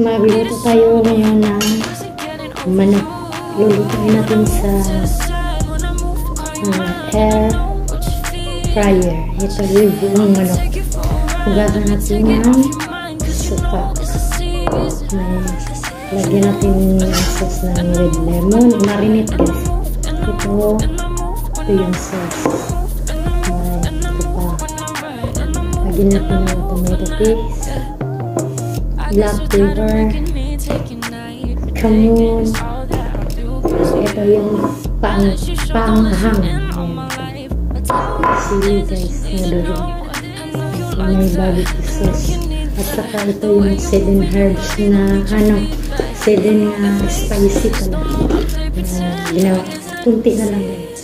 Magluluto tayo ngayon ng manok. Lulutuin natin sa uh, air fryer. Ito yung buong manok. Hugasan natin ng suka. May lagyan natin yung sauce ng red lemon. Marinate guys. Ito, ito yung sauce. May ito pa. Lagyan natin ng tomato paste. Black pepper. Kamun. Ito yung pang, pang-ahang. Sili guys. Naduro. May barbecue sauce. At saka ito yung seven herbs na ano, seven na spicy pala. Na ginawa. Kunti na lang guys.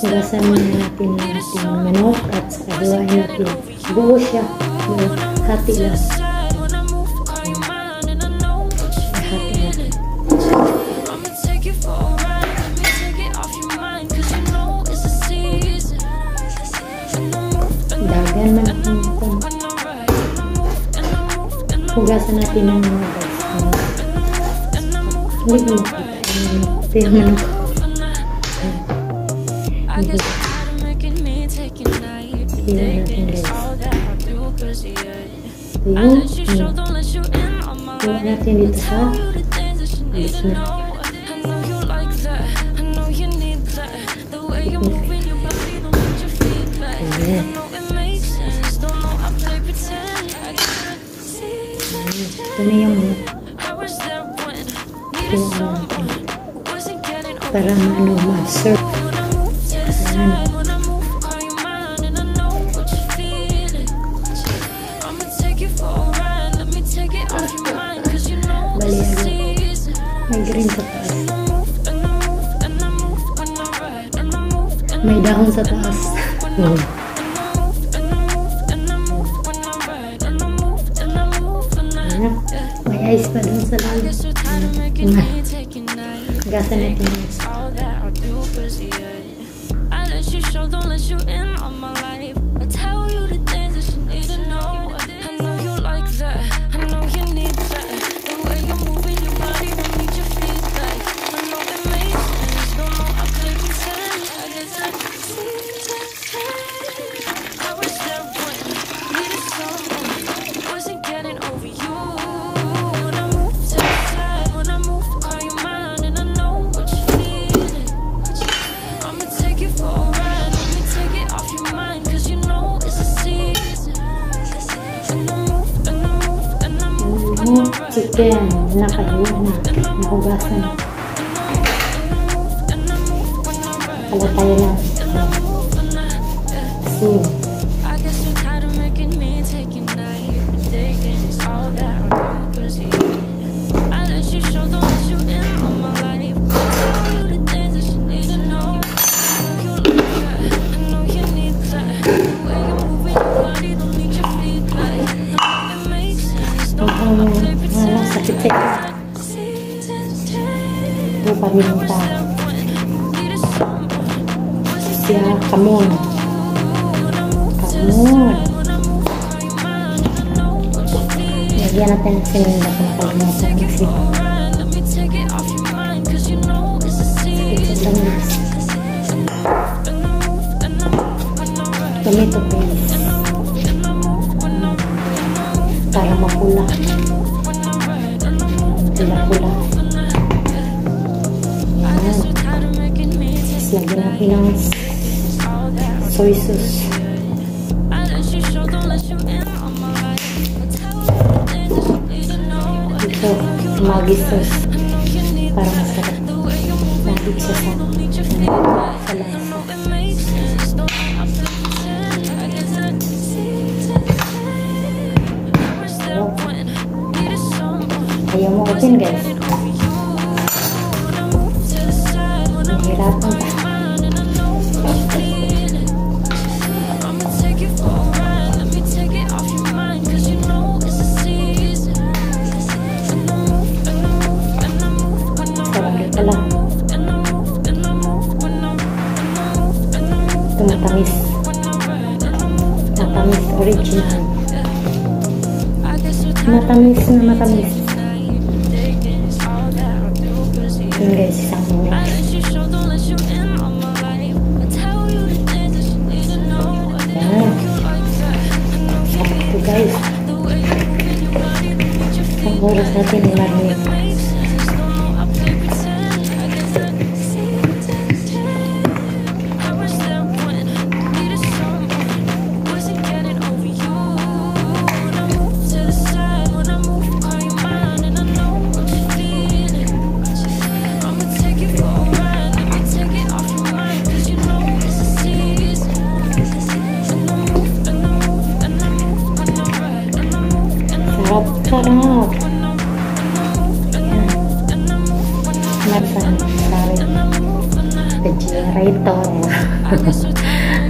Hugasan muna natin yung ating manok at saka hiwain natin. Buo siya. Buo. Hati lang. Hati lang. Dagan man ang ito. Hugasan natin ng mga guys. Hindi ko makita. Ito yung manok. Hindi. Tingnan Ito ano. Huwag natin dito sa alis na. Ayan. Ito na yung. Tingnan natin. Para maano ma-serve. Ayan. May green sa taas. May dahon sa taas. Ayan. May ice pa dun sa lalim. Nga. Gasa natin yun. I let you show, don't let you in on my life. Chicken, nakahiwa na. Nahugasan. Pala tayo na. Asin. It off your mind, cause you know it's a Ito season. lang guys. Tomato paste. Para mapula. Pula-pula. Ayan. Tapos lagyan natin ng soy sauce. Ito, Maggi sauce. Para masarap. Maggi siya sa, sa lasa. Ayaw mo open guys. Matamis na matamis. Yun guys, isang ito guys. Isang oras natin i-marinate. Sarap, sarap. Yan. Lasa, sorry. Refrigerator.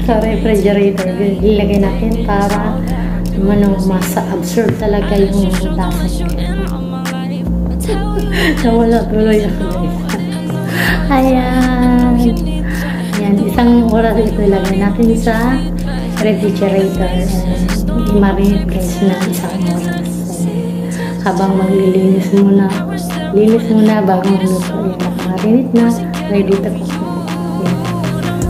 sa refrigerator. Ilagay natin para ano, masa-absorb talaga yung lasa niya. Nawala tuloy ako guys. Ayan. Ayan, isang oras ito ilagay natin sa refrigerator. I-marinate guys na. Habang maglilinis muna. Linis muna bago maluto. Ayan, nakamarinate na. Ready to cook na. Ayan.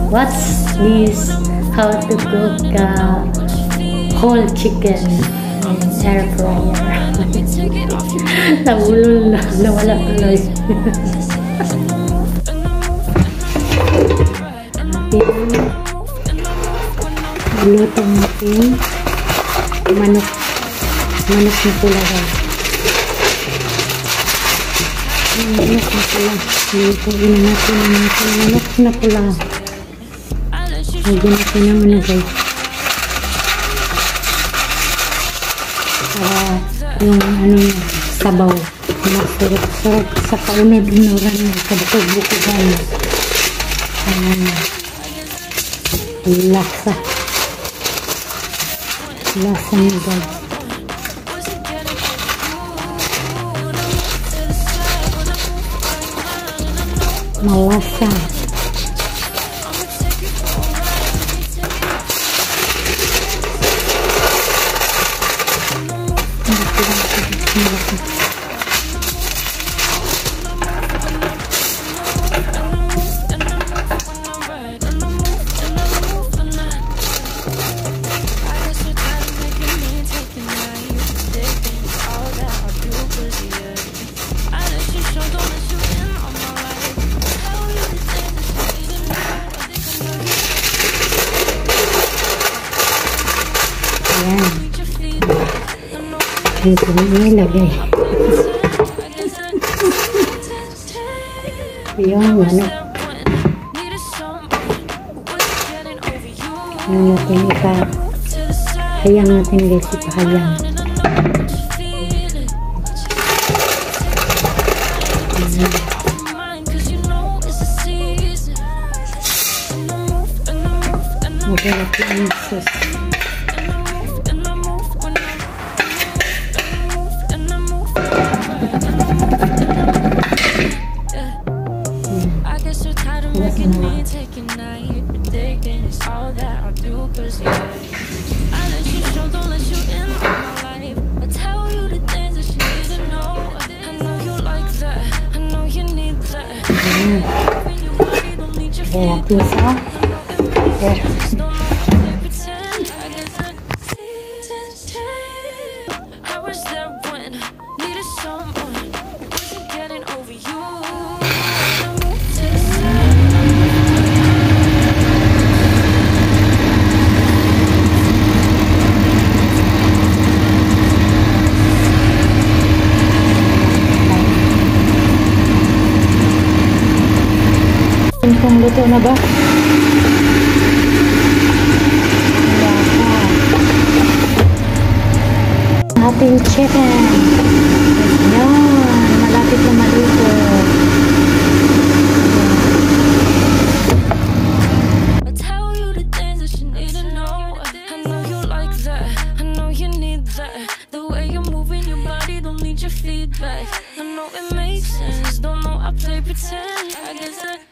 What's this? How to cook uh, whole chicken in air fryer. Nabulol na. Nawala tuloy. Lutang natin manok manok na pula guys. Manok na pula. Lutuin na natin ang ating na pula. Lagyan natin ng ano guys. Para yung ano sabaw. Masarap sarap sa kaunad-unaran niya. Kabukog-bukogan. Ayan. Lasa. Lasa niya guys. Malasa. Ayan. Dito na ilagay. Yung ano. Ano natin ipa. Hayang natin guys ipahayang. Lagyan natin ang sauce. É, atenção. Espera. Kung luto na ba? Ating chicken. Ayan. Malapit na maluto. I. I. I feedback. I know it makes sense. Don't know I play pretend. I guess change.